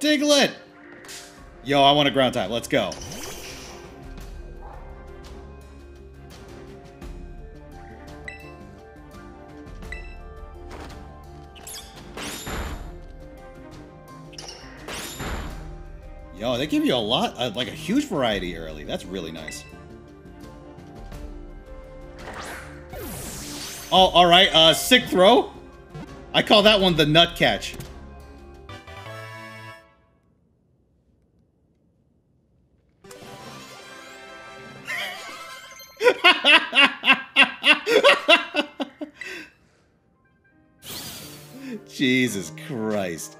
Diglett! Yo, I want a ground type. Let's go. Yo, they give you a lot, uh, like a huge variety early. That's really nice. Oh, all right. Uh, sick throw. I call that one the nut catch. Jesus Christ.